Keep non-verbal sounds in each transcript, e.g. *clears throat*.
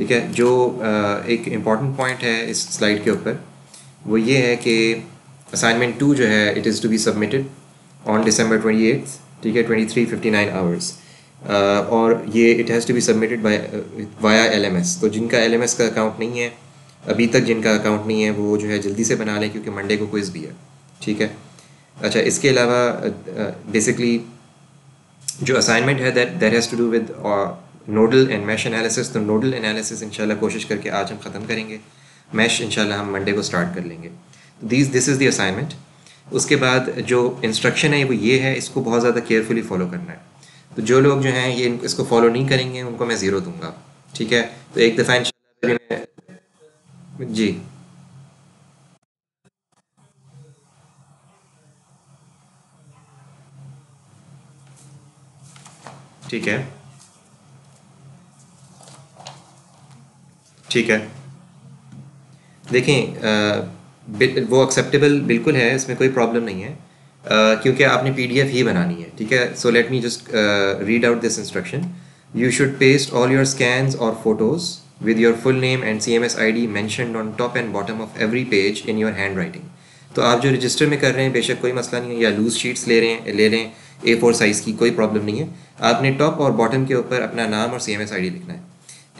ठीक है? जो एक इंपॉर्टेंट पॉइंट है इस स्लाइड के ऊपर, वो ये है कि असाइनमेंट टू जो है it is to be submitted on December twenty eighth ठीक है? Twenty three fifty nine hours और ये it has to be submitted via L M S तो जिनका एल एम एस का अकाउंट नहीं है, अभी तक जिनका अकाउंट नहीं है, वो जो है जल्दी से बना लें क्योंकि मंडे को क्विज़ भी है, ठीक है? अच्छा इसके अलावा बेसिकली जो असाइनमेंट है that that has to do with nodal and mesh analysis तो नोडल एनालिसिस इंशाल्लाह कोशिश करके आज हम ख़त्म करेंगे। मैश इंशाल्लाह हम मंडे को स्टार्ट कर लेंगे। This this is the assignment उसके बाद जो इंस्ट्रक्शन है, वो ये है, इसको बहुत ज़्यादा केयरफुली फॉलो करना है। तो जो लोग जो हैं, ये इसको फॉलो नहीं करेंगे, उनको मैं ज़ीरो दूँगा। ठीक है? तो एक दफ़ा इंशाल्लाह जी। ठीक है? ठीक है। देखें वो एक्सेप्टेबल बिल्कुल है, इसमें कोई प्रॉब्लम नहीं है। क्योंकि आपने पीडीएफ ही बनानी है, ठीक है? So let me just read out this instruction you should paste all your scans और photos with your full name and C M S I D ID on top and bottom of every page in your handwriting तो आप जो register में कर रहे हैं, बेशक कोई मसला नहीं है, या लूज शीट्स ले रहे हैं, ले रहे हैं ए फोर साइज़ की कोई प्रॉब्लम नहीं है। आपने टॉप और बॉटम के ऊपर अपना नाम और C M S I D लिखना है।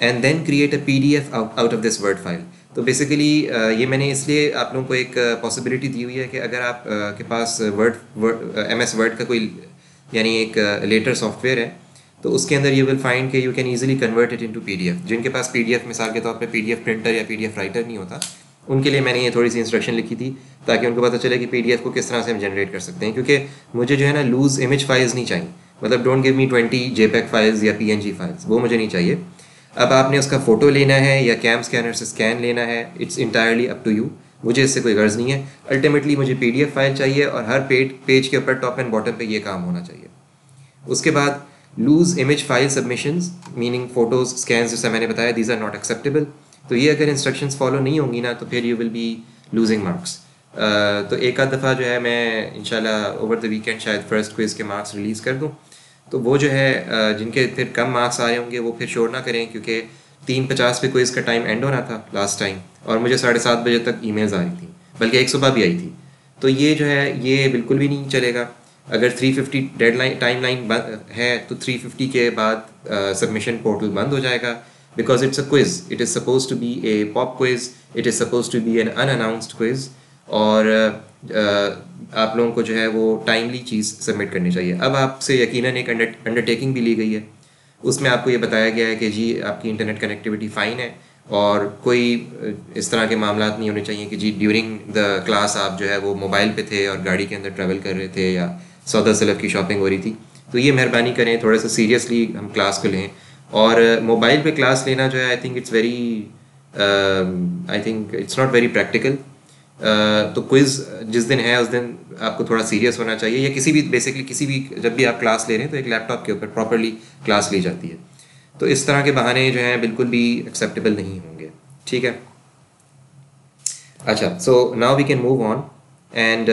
And then create a P D F out of this word file तो बेसिकली ये मैंने इसलिए आप लोगों को एक पॉसिबिलिटी दी हुई है कि अगर आप के पास वर्ड एम एस वर्ड का कोई, यानी एक लेटर सॉफ्टवेयर है तो उसके अंदर यू विल फाइंड कि you can easily convert it into PDF जिनके पास पीडीएफ मिसाल के तौर पे पीडीएफ प्रिंटर या पीडीएफ राइटर नहीं होता, उनके लिए मैंने ये थोड़ी सी इंस्ट्रक्शन लिखी थी, ताकि उनको पता चले कि पीडीएफ को किस तरह से हम जनरेट कर सकते हैं। क्योंकि मुझे जो है ना लूज इमेज फाइल्स नहीं चाहिए। मतलब don't give me twenty JPEG files या पी एन जी फाइल्स वो मुझे नहीं चाहिए। अब आपने उसका फ़ोटो लेना है या कैम स्कैनर से स्कैन लेना है it's entirely up to you मुझे इससे कोई गर्ज नहीं है। अल्टीमेटली मुझे पीडीएफ फ़ाइल चाहिए और हर पेज पेज के ऊपर टॉप एंड बॉटम पे ये काम होना चाहिए। उसके बाद loose image file submission meaning photos scan जैसा मैंने बताया दीज आर नॉट एक्सेप्टेबल तो ये अगर इंस्ट्रक्शंस फॉलो नहीं होंगी ना तो फिर you will be losing marks तो एक आध दफ़ा जो है, मैं इनशाला ओवर द वीकेंड शायद फ़र्स्ट क्विज़ के मार्क्स रिलीज़ कर दूँ। तो वो जो है जिनके फिर कम मार्क्स आए होंगे वो फिर शोर ना करें क्योंकि तीन पचास पे क्विज़ का टाइम एंड होना था लास्ट टाइम और मुझे साढ़े सात बजे तक ई आ रही थी बल्कि एक सुबह भी आई थी। तो ये जो है ये बिल्कुल भी नहीं चलेगा। अगर 350 डेडलाइन टाइम लाइन है तो 350 के बाद सबमिशन पोर्टल बंद हो जाएगा। Because it's a quiz it is suppose to be a pop quiz it is suppose to be an unannounced quiz और uh, आप लोगों को जो है वो टाइमली चीज़ सबमिट करनी चाहिए। अब आपसे यकीनन एक अंडरटेकिंग भी ली गई है। उसमें आपको ये बताया गया है कि जी, आपकी इंटरनेट कनेक्टिविटी फ़ाइन है और कोई इस तरह के मामला नहीं होने चाहिए कि जी ड्यूरिंग द क्लास आप जो है वो मोबाइल पे थे और गाड़ी के अंदर ट्रैवल कर रहे थे या सौदा सलफ की शॉपिंग हो रही थी। तो ये मेहरबानी करें थोड़ा सा सीरियसली हम क्लास को लें। और मोबाइल पे क्लास लेना जो है I think it's very I think it's not very practical तो क्विज़ जिस दिन है उस दिन आपको थोड़ा सीरियस होना चाहिए या किसी भी बेसिकली किसी भी जब भी आप क्लास ले रहे हैं तो एक लैपटॉप के ऊपर प्रॉपरली क्लास ली जाती है। तो इस तरह के बहाने जो हैं बिल्कुल भी एक्सेप्टेबल नहीं होंगे। ठीक है? अच्छा so now we can move on and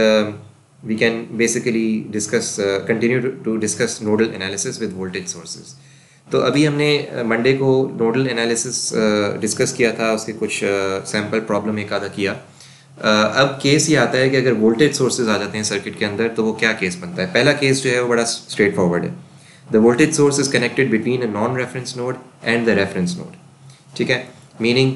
basically discuss uh, continue to, to discuss nodal analysis with voltage sources. तो अभी हमने मंडे uh, को नोडल एनालिसिस डिस्कस किया था उसके कुछ सैंपल uh, प्रॉब्लम एक आधा किया। अब केस ये आता है कि अगर वोल्टेज सोर्सेज आ जाते हैं सर्किट के अंदर तो वो क्या केस बनता है? पहला केस जो है वो बड़ा स्ट्रेट फॉरवर्ड है। The voltage source is connected between a non reference node and the reference node ठीक है? मीनिंग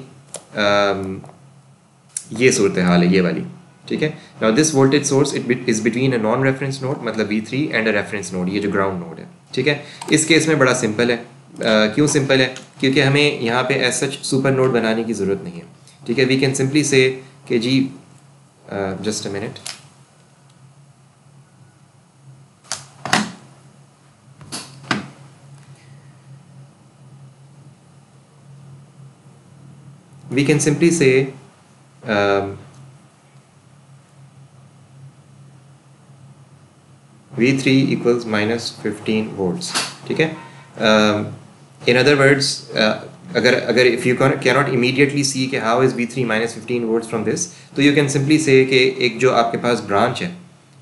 ये सूरत हाल है ये वाली। ठीक है? Now this voltage source it is between a non reference node मतलब V three and a reference node ये जो ग्राउंड नोड है। ठीक है? इस केस में बड़ा सिंपल है। uh, क्यों सिंपल है? क्योंकि हमें यहाँ पे एज सच सुपर नोड बनाने की ज़रूरत नहीं है। ठीक है? वी कैन सिंपली से कि जी just a minute we can simply say um, V3 equals minus 15 volts ठीक है इन अदर वर्ड्स अगर अगर if you can not immediately see कि how is V three minus fifteen volts from this तो you can simply say कि एक जो आपके पास ब्रांच है,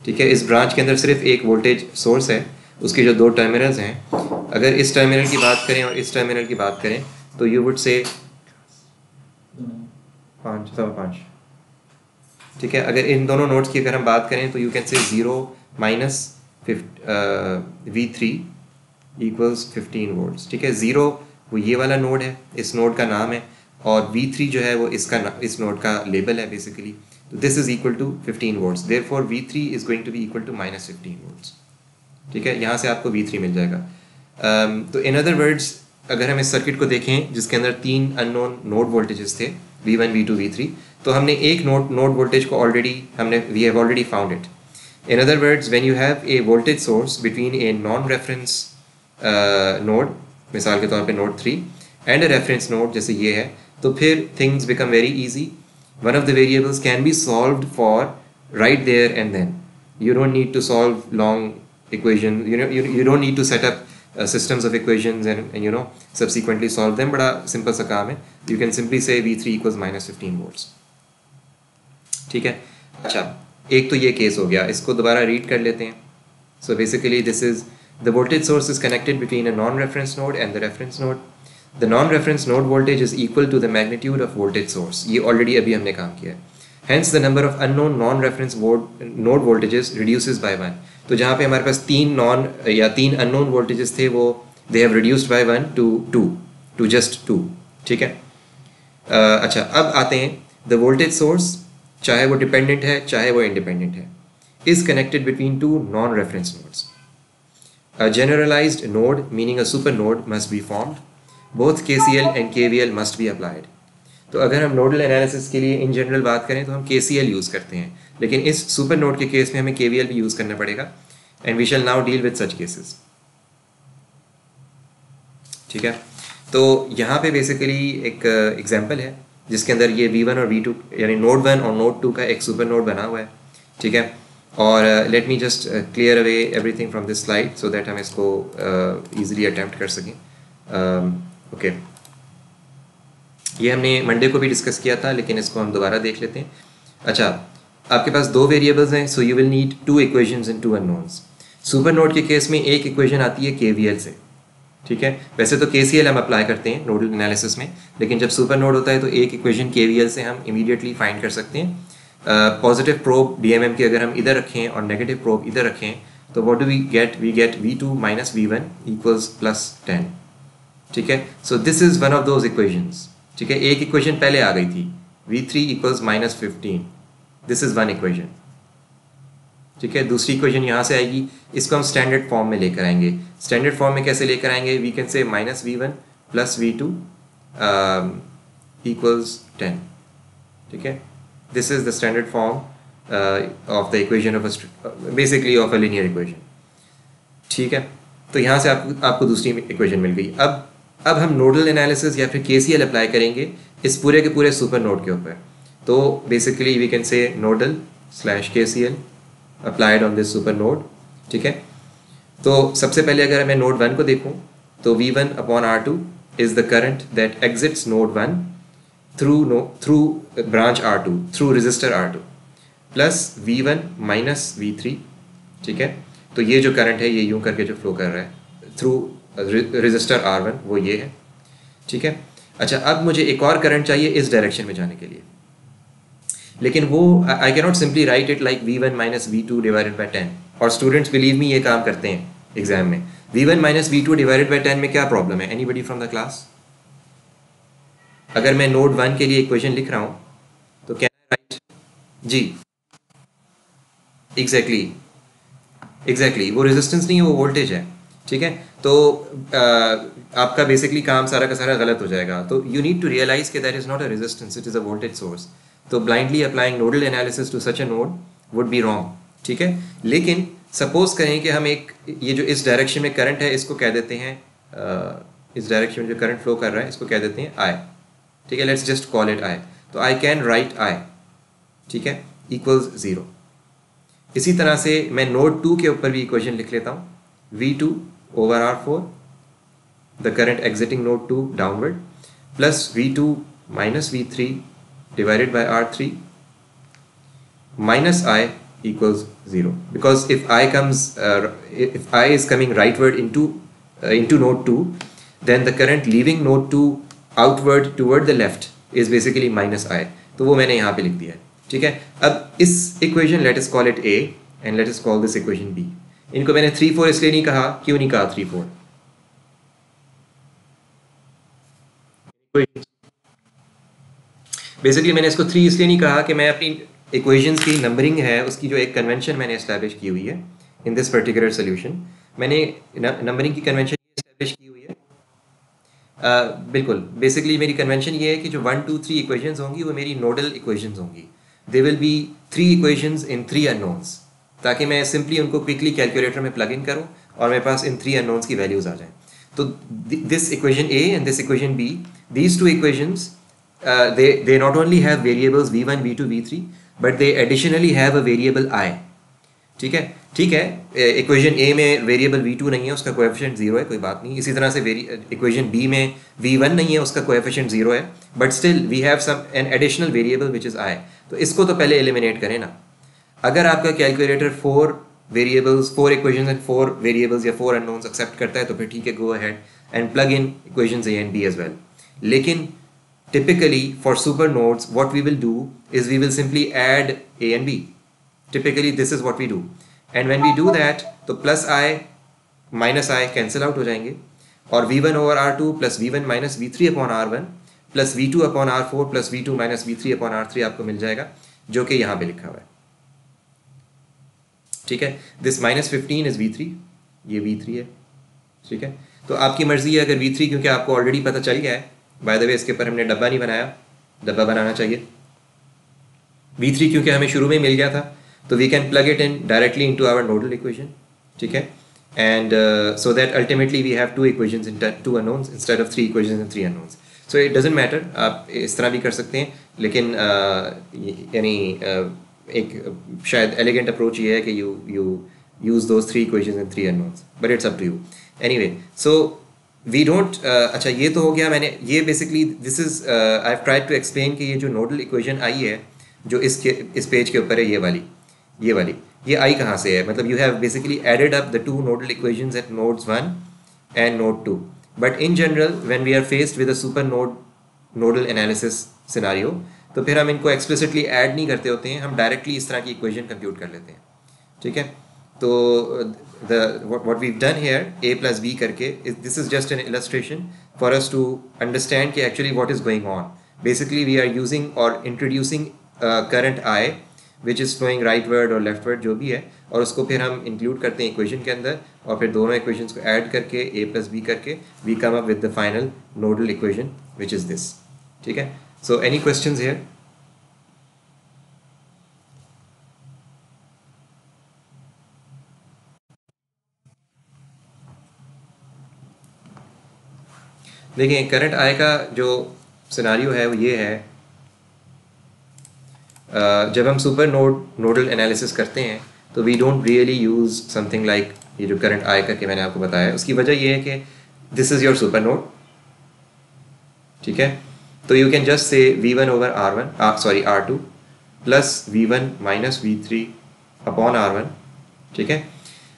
ठीक है? इस ब्रांच के अंदर सिर्फ़ एक वोल्टेज सोर्स है, उसके जो दो टर्मिनल्स हैं। अगर इस टर्मिनल की बात करें और इस टर्मिनल की बात करें तो यू वुड से पाँच, सवा पाँच। ठीक है? अगर इन दोनों नोट्स की अगर हम बात करें तो you can say zero minus fifteen V three equals fifteen volts ठीक है? ज़ीरो वो ये वाला नोड है इस नोड का नाम है और वी थ्री जो है वो इसका इस नोड का लेबल है बेसिकली तो this is equal to fifteen volts therefore V three is going to be equal to minus fifteen ठीक है? यहाँ से आपको वी थ्री मिल जाएगा। Um, तो इन अदर वर्ड्स अगर हम इस सर्किट को देखें जिसके अंदर तीन अननोन नोड वोल्टेजेस थे V one V two V three तो हमने एक नोड नोड वोल्टेज को ऑलरेडी हमने we have already found it in other words when you have a voltage source between a non reference node मिसाल के तौर पर node three and reference node जैसे ये है तो फिर things become very easy one of the variables can be solve for right there and then you don't need to solve long equation you don't need to set up systems of equation and you know subsequently solve them बड़ा simple सा काम है. You can simply say V three equal minus fifteen volts ठीक है? अच्छा एक तो ये केस हो गया. इसको दोबारा रीड कर लेते हैं. So basically this is the voltage source is connected between a non-reference node and the reference node the non-reference node voltage is equal to the magnitude of voltage source ये already अभी हमने काम किया है hence the number of unknown non-reference node voltages reduces by one तो जहाँ पे हमारे पास तीन नॉन या तीन unknown voltages थे वो they have reduced by one to two to just two ठीक है uh, अच्छा अब आते हैं the voltage source चाहे वो dependent है चाहे वो independent है is connected between two non-reference nodes A generalized node meaning a supernode must be formed. Both KCL and KVL must be applied. तो अगर हम नोडल एनालिसिस के लिए इन जनरल बात करें तो हम के सी एल यूज़ करते हैं। लेकिन इस सुपर नोड के केस में हमें के वी एल भी यूज़ करना पड़ेगा। And we shall now deal with such cases ठीक है? तो यहाँ पे बेसिकली एक एग्जांपल uh, है जिसके अंदर ये वी वन और वी टू यानी नोड वन और नोड टू का एक सुपर नोड बना हुआ है। ठीक है? और let me just clear away everything from this slide so that हम इसको ईजिली uh, अटैम्प्ट कर सकें। Okay um, okay. ये हमने मंडे को भी डिस्कस किया था लेकिन इसको हम दोबारा देख लेते हैं। अच्छा आपके पास दो वेरिएबल्स हैं so you will need two equations in two unknowns super node के केस में एक इक्वेशन आती है के से। ठीक है? वैसे तो के हम अप्लाई करते हैं नोडल एनालिसिस में लेकिन जब सुपर नोड होता है तो एक इक्वेशन के से हम इमीडिएटली फाइंड कर सकते हैं। पॉजिटिव प्रोब डी की अगर हम इधर रखें और नेगेटिव प्रोब इधर रखें तो what do we get we get V two minus V one equals plus ten ठीक है? So this is one of those equations ठीक है? एक इक्वेशन पहले आ गई थी। V three equals minus fifteen this is one equation ठीक है? दूसरी इक्वेशन यहाँ से आएगी। इसको हम स्टैंडर्ड फॉर्म में लेकर आएँगे। स्टैंडर्ड फॉर्म में कैसे लेकर आएँगे? We can say minus V one plus V two equals ten ठीक है? This is the standard form of the equation of basically of a linear equation ठीक है? तो यहाँ से आप, आपको दूसरी इक्वेशन मिल गई। अब अब हम नोडल एनालिसिस या फिर के अप्लाई करेंगे इस पूरे के पूरे सुपर नोड के ऊपर। तो basically we can say nodal slash K C L applied on this super node ठीक है? तो सबसे पहले अगर मैं नोड वन को देखूँ तो V one upon R two is the current that exits node one no through branch R two through resistor R two plus V one minus V three ठीक है? तो ये जो करंट है, ये यूँ करके जो फ्लो कर रहा है थ्रू रजिस्टर आर वन वो ये है, ठीक है? अच्छा अब मुझे एक और करंट चाहिए इस डायरेक्शन में जाने के लिए। लेकिन वो I can not simply write it like V one minus V two divided by ten और स्टूडेंट्स बिलीव मी ये काम करते हैं एग्ज़ाम में। V one minus V two divided by ten में क्या प्रॉब्लम है? Anybody from the class अगर मैं नोट वन के लिए इक्वेशन लिख रहा हूँ तो क्या राइट जी। Exactly exactly. Exactly exactly. वो रेजिस्टेंस नहीं है वो वोल्टेज है। ठीक है? तो आ, आपका बेसिकली काम सारा का सारा गलत हो जाएगा। तो यू नीड टू रियलाइज़ के that is not a resistance it is a voltage source तो blindly applying nodal analysis to such a node would be wrong ठीक है? लेकिन सपोज़ करें कि हम एक ये जो इस डायरेक्शन में करंट है इसको कह देते हैं इस डायरेक्शन में जो करंट फ्लो कर रहा है इसको कह देते हैं आई ठीक है let's just call it I तो आई कैन राइट आई ठीक है इक्वल्स ज़ीरो इसी तरह से मैं नोट टू के ऊपर भी इक्वेशन लिख लेता हूँ. V two over R four the current exiting node two downward plus V two minus V three divided by R three minus I equals zero because if I comes if I is coming rightward into into node two then the current leaving node two outward toward the left is basically minus I. तो वो मैंने यहाँ पे लिख दिया है। ठीक है? अब इस equation let's call it A and let's call this equation B इनको मैंने थ्री फोर इसलिए नहीं कहा, क्यों नहीं कहा थ्री फोर बेसिकली मैंने इसको थ्री इसलिए नहीं कहा कि मैं अपनी इक्वेशंस की नंबरिंग है, उसकी जो एक कन्वेंशन मैंने इस्टेब्लिश की हुई है इन दिस पर्टिकुलर सोल्यूशन मैंने नंबरिंग की कन्वेंशन की हुई बिल्कुल. बेसिकली मेरी कन्वेंशन ये है कि जो वन टू थ्री इक्वेशंस होंगी, वो मेरी नोडल इक्वेशंस होंगी. They will be three equations in three unknowns ताकि मैं सिंपली उनको क्विकली कैलकुलेटर में प्लग इन करूँ और मेरे पास इन थ्री अननोन्स की वैल्यूज़ आ जाएँ. तो this equation A and this equation B these two equations only have variables V one variables v1 v2 v3 but they additionally have a variable i. ठीक है? ठीक है इक्वेशन ए में variable V two नहीं है, उसका coefficient zero है, कोई बात नहीं। इसी तरह से इक्वेशन बी में वी वन नहीं है, उसका कोएफिशिएंट ज़ीरो है। But still we have some an additional variable which is I तो इसको तो पहले एलिमिनेट करें ना। अगर आपका calculator four variables four equation and four variables या फोर अननोन्स एक्सेप्ट करता है तो फिर ठीक है go ahead and plug in equation A and B as well लेकिन typically for super nodes what we will do is we will simply add a and b. Typically, this is what we do. And when we do that तो plus i minus i cancel out हो जाएँगे। और V one over R two plus V one minus V three upon R one plus V two upon R four plus V two minus V three upon R three आपको मिल जाएगा, जो कि यहाँ पे लिखा हुआ है। ठीक है? This minus fifteen is V three ये वी थ्री है। ठीक है? तो आपकी मर्ज़ी है अगर वी थ्री क्योंकि आपको ऑलरेडी पता चल गया है। बाय द वे इसके ऊपर हमने डब्बा नहीं बनाया। डब्बा बनाना चाहिए। वी थ्री क्योंकि हमें शुरू में मिल गया था। तो we can plug it in directly into our nodal equation ठीक है? And so that ultimately we have two equation in two unknowns instead of three equation in three unknowns so it doesn't matter आप इस तरह भी कर सकते हैं लेकिन uh, यानी uh, एक शायद एलिगेंट अप्रोच ये है कि you you use those three equation in three unknowns but it's up to you anyway so we don't अच्छा ये तो हो गया मैंने ये basically this is I try to explain कि ये जो नोडल इक्वेशन आई है जो इसके इस पेज के ऊपर है ये वाली। ये वाली। ये आई कहाँ से है? मतलब you have basically added up the two nodal equations at nodes one and node two but in general when we are faced with a super node nodal analysis scenario तो फिर हम इनको एक्सप्लिसिटली ऐड नहीं करते होते हैं हम directly इस तरह की इक्वेशन कंप्यूट कर लेते हैं। ठीक है? तो the what, we done done A plus B करके this is just an illustration for illustration to understand कि actually ki is going on basically we are using और introducing current introducing uh, is is flowing rightward or leftward जो भी है और उसको फिर हम इंक्लूड करते हैं इक्वेशन के अंदर और फिर दोनों इक्वेशंस को ऐड करके ए प्लस बी करके we come up with the final nodal equation which is this ठीक है? सो एनी क्वेश्चन हियर देखिए करंट आय का जो सिनारियो है वो ये है जब हम सुपर नोड नोडल एनालिसिस करते हैं तो we don't really use something like ये जो करंट आई का कि मैंने आपको बताया, उसकी वजह ये है कि this is your super node ठीक है? तो you can just say V one over R one sorry R two plus V one minus V three upon R one ठीक है?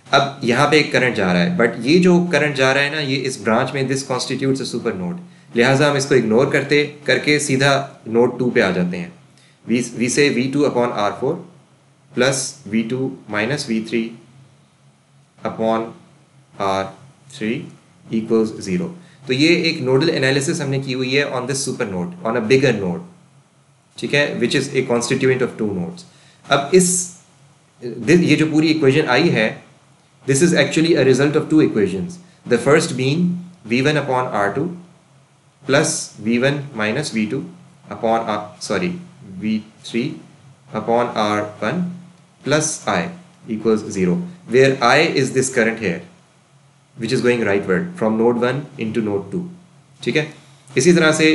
अब यहाँ पे एक करंट जा रहा है बट ये जो करंट जा रहा है ना, ये इस ब्रांच में दिस कॉन्स्टिट्यूट सुपर नोड लिहाजा हम इसको इग्नोर करते, करके सीधा नोड टू पे आ जाते हैं। V V V two upon R four plus V two minus V three upon R three equals zero तो ये एक नोडल एनालिसिस हमने की हुई है on this super node on a bigger node ठीक है which is a constituent of two nodes अब इस ये जो पूरी इक्वेशन आई है This is actually a result of two equations. The first being v1 upon r2 plus v1 minus v2 upon r, sorry v3 upon r1 plus i equals 0 where i is this current here which is going rightward from node 1 into node 2 ठीक है इसी तरह से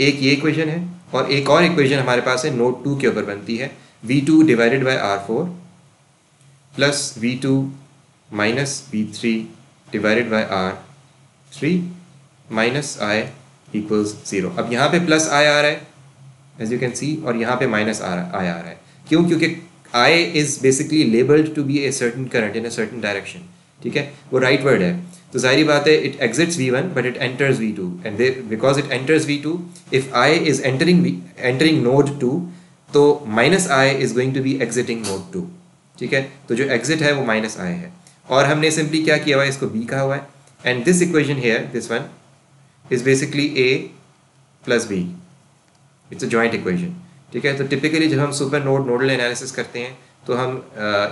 एक ये equation है और एक और इक्वेशन हमारे पास है नोड 2 के ऊपर बनती है v2 divided by r4 plus v2 minus V3 divided by R3 minus I equals zero अब यहाँ पे प्लस आई आ रहा है एज यू कैन सी और यहाँ पे माइनस आ रहा आई आ रहा है। क्यों? क्योंकि I is basically labelled to be a certain current in a certain direction, ठीक है? वो राइट right वर्ड है। तो ज़ाहिर बात है it exits V one but it enters V two and because it enters V two if I is entering entering node two तो minus I is going to be exiting node two ठीक है? तो जो exit है, वो minus आई है। और हमने सिंपली क्या किया हुआ है? इसको बी कहा हुआ है। And this equation here this one is basically A plus B it's a joint equation ठीक है? तो टिपिकली जब हम सुपर नोड नोडल एनालिसिस करते हैं तो हम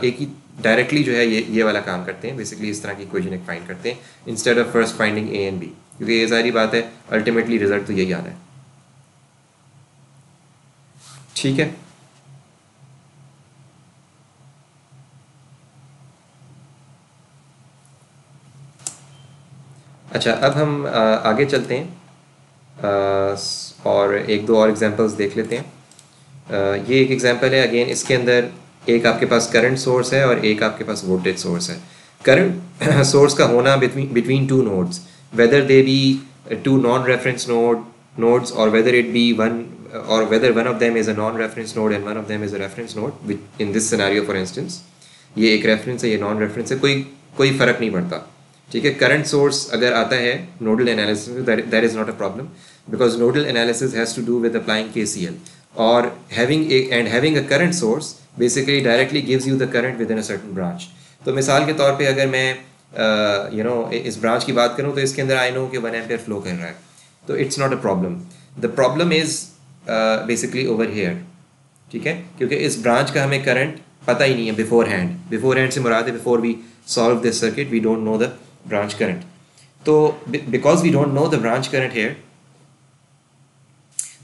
एक ही डायरेक्टली जो है ये ये वाला काम करते हैं. बेसिकली इस तरह की इक्वेशन एक फाइंड करते हैं instead of first finding A and B क्योंकि ये सारी बात है अल्टीमेटली रिज़ल्ट तो यही आना है. ठीक है? अच्छा अब हम आगे चलते हैं. और एक दो और एग्जांपल्स देख लेते हैं। ये एक एग्जांपल है अगेन इसके अंदर एक आपके पास करंट सोर्स है और एक आपके पास वोल्टेज सोर्स है। करंट सोर्स *clears throat* का होना between two nodes whether they be two non reference node nodes or whether it be one, or whether one of them is a non-reference node and one of them is a reference node, which in this scenario, for instance, ये एक reference है, ये non reference है, कोई कोई फ़र्क नहीं पड़ता। ठीक है करंट सोर्स अगर आता है nodal analysis that is not a problem analysis has to do with applying K C L और having and having a current source basically directly gives you the current within a certain branch तो मिसाल के तौर पे अगर मैं you know you इस branch की बात करूँ तो इसके अंदर आई नो कि वन एम्पियर फ्लो कर रहा है। तो it's not a problem the problem is basically over here ठीक है? क्योंकि इस ब्रांच का हमें करंट पता ही नहीं है बिफोर हैंड बिफोर हैंड से मुराद है before we solve this circuit we don't know the branch current तो because we don't know the branch current here,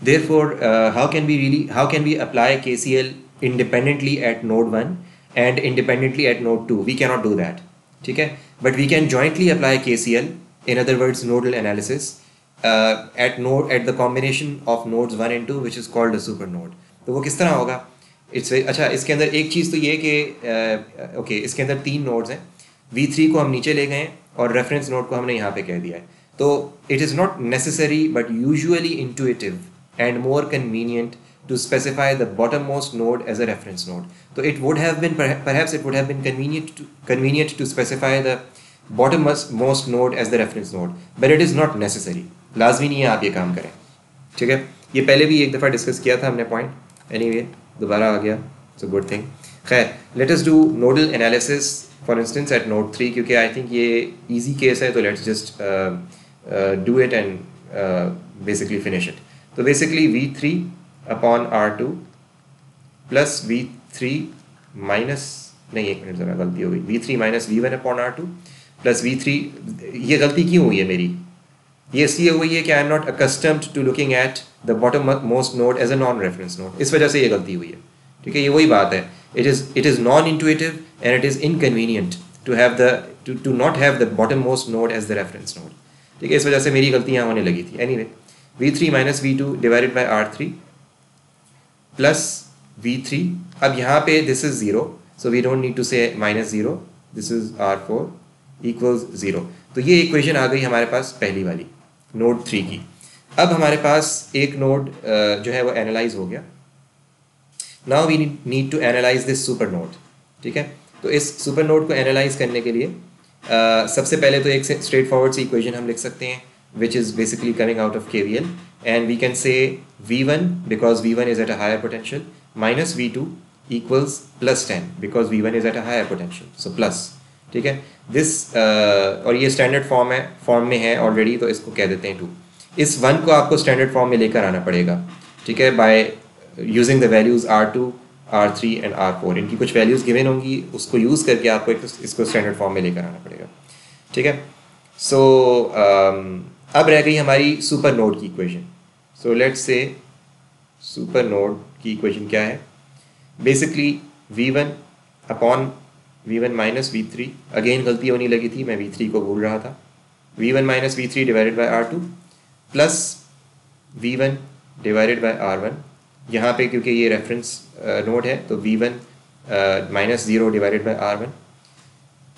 therefore uh, how can we really how can we apply KCL independently at node 1 and independently at node 2? We cannot do that. Okay? But we can jointly apply KCL, in other words nodal analysis, uh, at node at the combination of nodes 1 and 2 which is called a super node. तो वो किस तरह होगा it's अच्छा इसके अंदर एक चीज़ तो ये कि ओके uh, इसके अंदर तीन नोड्स हैं वी थ्री को हम नीचे ले गए और रेफरेंस नोट को हमने यहाँ पे कह दिया है तो it is not necessary but usually intuitive And more convenient to specify the bottommost node as a reference node. So it would have been perhaps it would have been convenient to convenient to specify the bottommost node as the reference node, but it is not necessary. लाजमी नहीं है आप ये काम करें ठीक है ये पहले भी एक दफ़ा डिस्कस किया था हमने पॉइंट एनी वे दोबारा आ गया इट्स अ गुड थिंग खैर let us do nodal analysis for instance at node three क्योंकि आई थिंक ये ईजी केस है तो let's just do it and basically finish it तो basically V three upon R two plus V three minus नहीं एक minute ज़रा गलती हो गई। V three minus V one upon R two plus V three ये गलती क्यों हुई है मेरी? ये इसलिए हुई है कि I am not accustomed to looking at the bottom most node as a non reference node इस वजह से ये गलती हुई है। ठीक है ये वही बात है। It is it is non intuitive and it is inconvenient to have the to to not have the bottom most node as the reference node ठीक है इस वजह से मेरी गलतियाँ होने लगी थी। Any anyway, v3 minus V two by r3 R three plus V three अब यहाँ पे this is zero so we don't need to say minus zero this is R four zero. Zero तो ये equation आ गई हमारे पास पहली वाली, node three की। अब हमारे पास एक node uh, जो है वो एनालाइज हो गया। Now we need to analyse this super node, ठीक है? तो इस सुपर node को एनालाइज करने के लिए uh, सबसे पहले तो एक स्ट्रेट फॉरवर्ड सी equation हम लिख सकते हैं। Which is basically coming out of K V L and we can say V one because V one is at a higher potential minus V two equals plus ten because V one is at a higher potential so plus ठीक है? This uh, और ये standard form है form में है already तो इसको कह देते हैं टू इस वन को आपको स्टैंडर्ड फॉर्म में लेकर आना पड़ेगा। ठीक है? By using the values R two R three and R four इनकी कुछ वैल्यूज़ गिवन होंगी उसको यूज़ करके आपको एक इसको स्टैंडर्ड फॉर्म में लेकर आना पड़ेगा। ठीक है? सो so, um, अब रह गई हमारी सुपर नोड की equation so let say super node की इक्वेशन क्या है? Basically V one upon V one minus V three again गलती होने लगी थी, मैं वी थ्री को भूल रहा था. V one minus V three divided by R two plus V one divided by R one यहाँ पे क्योंकि ये रेफरेंस नोड है तो V one minus zero divided by R one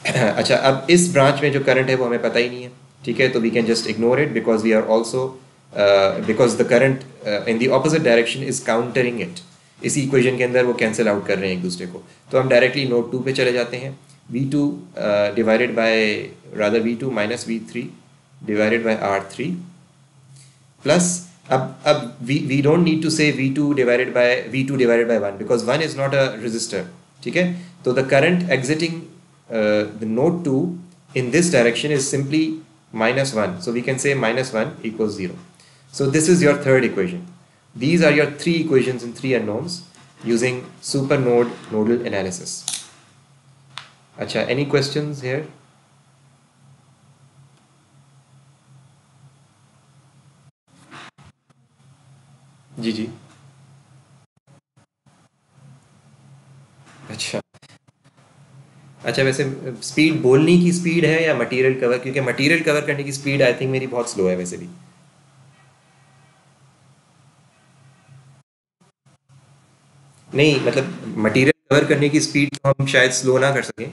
अच्छा अब इस ब्रांच में जो करंट है, वो हमें पता ही नहीं है. ठीक है तो we can just ignore it because we are also because the current in the opposite direction is countering it इसी इक्वेशन के अंदर वो कैंसिल आउट कर रहे हैं एक दूसरे को। तो हम डायरेक्टली नोट टू पे चले जाते हैं। V two divided by rather V two minus V three divided by R three plus अब अब V V don't need to say V two divided by V two divided by one because one is not a resistor ठीक है? तो the current exiting the node two in this direction is simply minus 1 so we can say minus 1 equals 0 so this is your third equation these are your three equations in three unknowns using super node nodal analysis acha any questions here जी जी अच्छा अच्छा वैसे speed बोलने की speed है या material cover क्योंकि मटेरियल कवर करने की स्पीड आई थिंक मेरी बहुत स्लो है वैसे भी। नहीं मतलब मटेरियल कवर करने की स्पीड तो हम शायद स्लो ना कर सकें।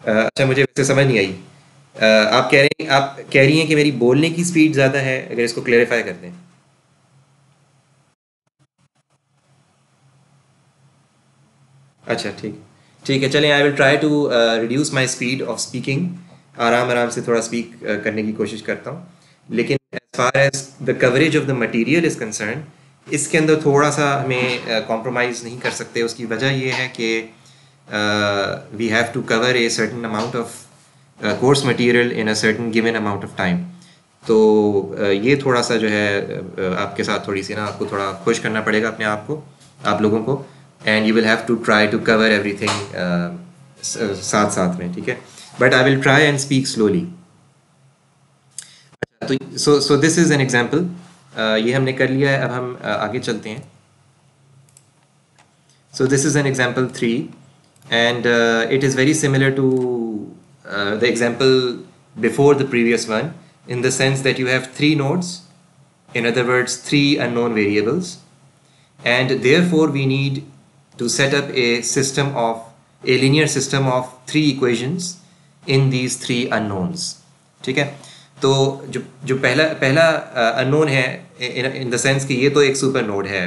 अच्छा मुझे वैसे समझ नहीं आई। आप कह रहे हैं, आप कह रही हैं कि मेरी बोलने की स्पीड ज़्यादा है, अगर इसको क्लेरिफाई कर दें अच्छा ठीक। ठीक है चलें I will try to reduce my speed of speaking आराम आराम से थोड़ा स्पीक uh, करने की कोशिश करता हूँ। लेकिन as far as the coverage of the material is concern इसके अंदर थोड़ा सा हमें कॉम्प्रोमाइज़ uh, नहीं कर सकते। उसकी वजह ये है कि we have to cover a certain amount of course material in a certain given amount of time तो uh, ये थोड़ा सा जो है uh, आपके साथ थोड़ी सी ना आपको थोड़ा खुश करना पड़ेगा अपने आप को आप लोगों को। and you will have to try to cover everything साथ साथ में ठीक है but I will try and speak slowly तो so so this is an example ये हमने कर लिया है अब हम uh, आगे चलते हैं so this is an example three and it is very similar to uh, the example before the previous one in the sense that you have three nodes, in other words, three unknown variables, and therefore we need to set up a system of a linear system of three equations in these three unknowns. ठीक है? तो जो जो पहला पहला unknown uh, है in the sense कि ये तो एक सुपर नोड है।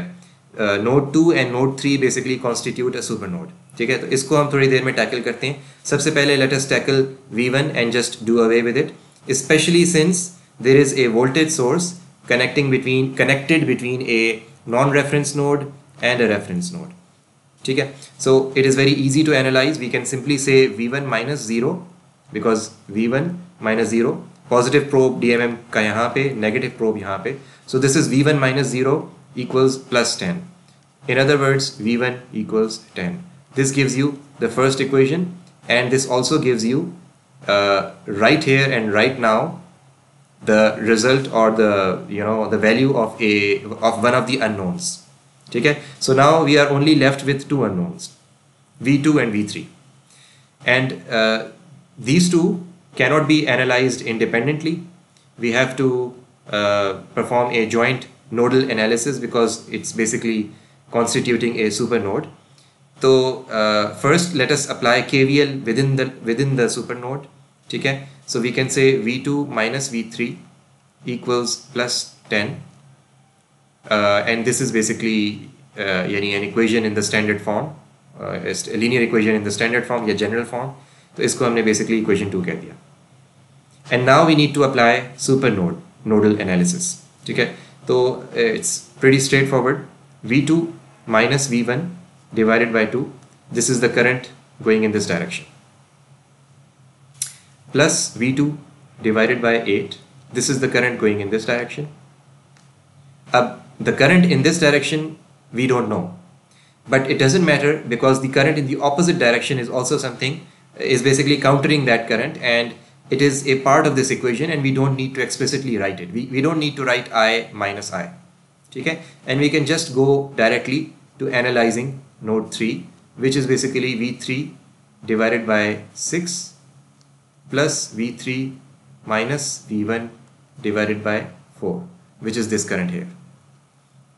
Node two and node three basically constitute a super node ठीक है? तो इसको हम थोड़ी देर में टैकल करते हैं। सबसे पहले let us tackle V one and just do away with it specially since there is a voltage source connecting between connected between a non reference node and a reference node ठीक है so it is very easy to analyse we can simply say V one minus zero because V one minus zero positive probe D M M का यहाँ पे negative probe यहाँ पे so this is V one minus zero equals plus 10. In other words, V1 equals 10. This gives you the first equation and this also gives you uh, right here and right now the result or the you know the value of a of one of the unknowns okay so now we are only left with two unknowns v2 and v3 and uh, these two cannot be analyzed independently we have to uh, perform a joint nodal analysis because it's basically constituting a super node. So uh, first let us apply KVL within the within the super node. Okay? So we can say V2 minus V3 equals plus 10 uh, and this is basically uh, an equation in the standard form uh, a linear equation in the standard form या general form तो इसको हमने basically equation 2 कह दिया and now we need to apply super node nodal analysis ठीक है so it's pretty straightforward. V2 minus V1 divided by 2. This is the current going in this direction. Plus V2 divided by 8. This is the current going in this direction. Uh, the current in this direction we don't know. But it doesn't matter because the current in the opposite direction is also something is basically countering that current and it is a part of this equation and we don't need to explicitly write it. We, we don't need to write i minus i. Okay? And we can just go directly to analyzing node 3 which is basically v3 divided by 6 plus v3 minus v1 divided by 4 which is this current here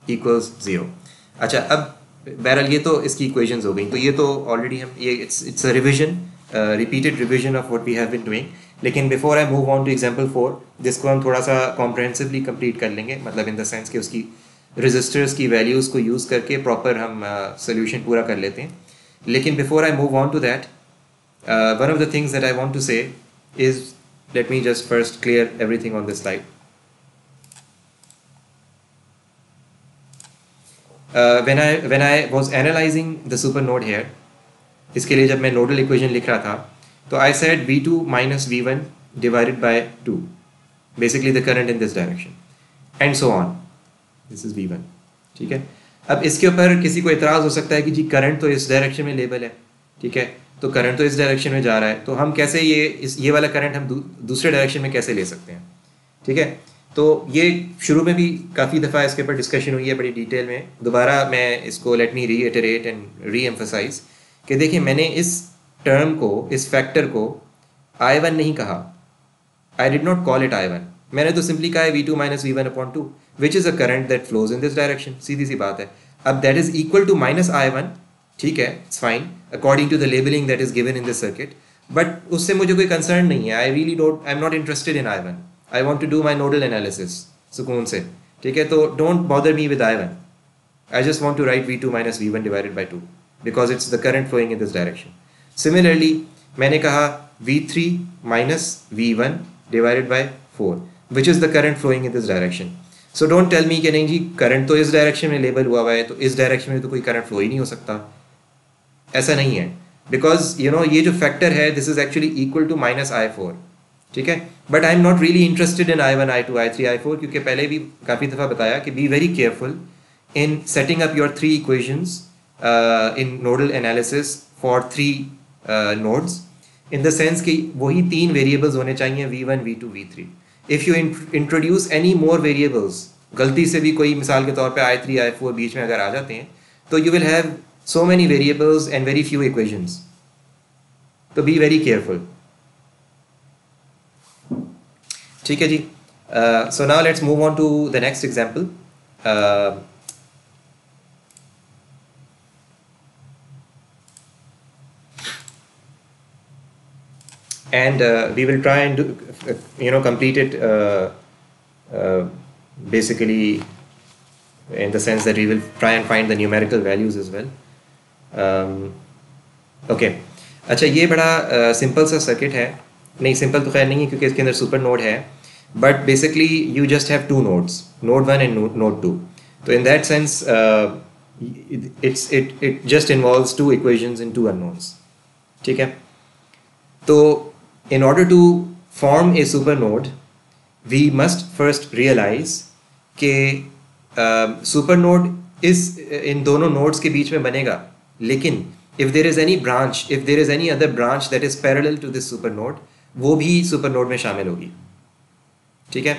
equals 0. अच्छा अब बहरहाल ये तो इसकी equations हो गई। तो ये तो ऑलरेडी हम ये it's it's a revision repeated revision of what we have been doing लेकिन before I move on to example four जिसको हम थोड़ा सा कॉम्प्रहेंसिवली कंप्लीट कर लेंगे मतलब इन द सेंस कि उसकी रजिस्टर्स की वैल्यूज़ को यूज़ करके प्रॉपर हम सोल्यूशन uh, पूरा कर लेते हैं। लेकिन before I move on to that one of the things that I want to say is let me just first clear everything on this slide when I when I was analysing the super node here इसके लिए जब मैं nodal equation लिख रहा था तो I said v2 minus v1 divided by 2 basically the current in this direction. And so on. This is v1 ठीक है? अब इसके ऊपर किसी को इतराज़ हो सकता है कि जी करंट तो इस डायरेक्शन में लेबल है। ठीक है? तो करंट तो इस डायरेक्शन में जा रहा है। तो हम कैसे ये इस ये वाला करंट हम दू, दूसरे डायरेक्शन में कैसे ले सकते हैं? ठीक है? तो ये शुरू में भी काफ़ी दफ़ा इसके ऊपर डिस्कशन हुई है बड़ी डिटेल में। दोबारा मैं इसको लेट मी री एटरेट एंड री एम्फोसाइज कि देखिए, मैंने इस टर्म को, इस फैक्टर को आई वन नहीं कहा। I did not call it I one मैंने तो सिंपली कहा है V two minus V one upon two which is a current that flows in this direction सीधी सी बात है। अब that is equal to minus I one ठीक है it's fine according to the labelling that is given in this circuit but उससे मुझे कोई concern नहीं है। I really don't I am not interested in I one I want to do my nodal analysis सुकून से ठीक है तो don't bother me with I one I just want to write V two minus V one divided by two because it's the current flowing in this direction similarly मैंने कहा V three minus V one divided by four which is the current flowing in this direction so don't tell me कि नहीं जी current तो इस direction में label हुआ हुआ है तो इस डायरेक्शन में तो कोई करंट फ्लो ही नहीं हो सकता। ऐसा नहीं है। बिकॉज़ यू नो ये जो फैक्टर है this is actually equal to minus I four ठीक है? But I am not really interested in I one I two I three I four क्योंकि पहले भी काफ़ी दफ़ा बताया कि be very careful in setting up your three equations in nodal analysis for three nodes in the sense कि वही तीन वेरिएबल्स होने चाहिए V one V two V three if you introduce any more variables गलती से भी कोई मिसाल के तौर पे आई थ्री आई फोर बीच में अगर आ जाते हैं तो you will have so many variables and very few equations तो बी वेरी केयरफुल ठीक है जी। So now let's move on to the next example and we will try and you know complete it basically in the sense that we will try and find the numerical values as well okay अच्छा ये बड़ा simple सा circuit है। नहीं simple तो खैर नहीं है, क्योंकि इसके अंदर सुपर नोड है। But basically you just have two nodes node one and node two तो in that sense it's it it just involves two equations in two unknowns ठीक है तो in order to form a supernode, we must first realize कि supernode इस इन दोनों nodes के बीच में बनेगा लेकिन if there is any branch if there is any other branch that is parallel to this supernode वो भी supernode में शामिल होगी ठीक है?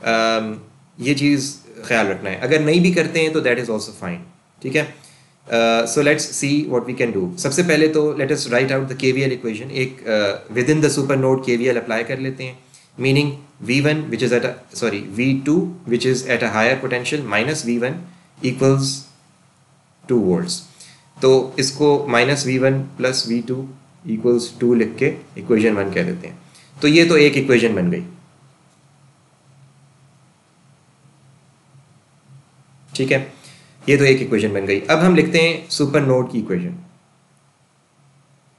Um, ये चीज़ ख्याल रखना है। अगर नहीं भी करते हैं तो दैट इज़ ऑल्सो फाइन ठीक है? So let's see what we can do सबसे पहले तो let us write out the K V L equation एक within the super node K V L apply कर लेते हैं। Meaning V one which is at sorry V two which is at a higher potential minus V one equals two volts तो इसको minus V one plus V two equals two लिख के equation one कह देते हैं। तो ये तो एक इक्वेशन बन गई। ठीक है? ये तो एक इक्वेशन बन गई। अब हम लिखते हैं सुपर नोड की इक्वेशन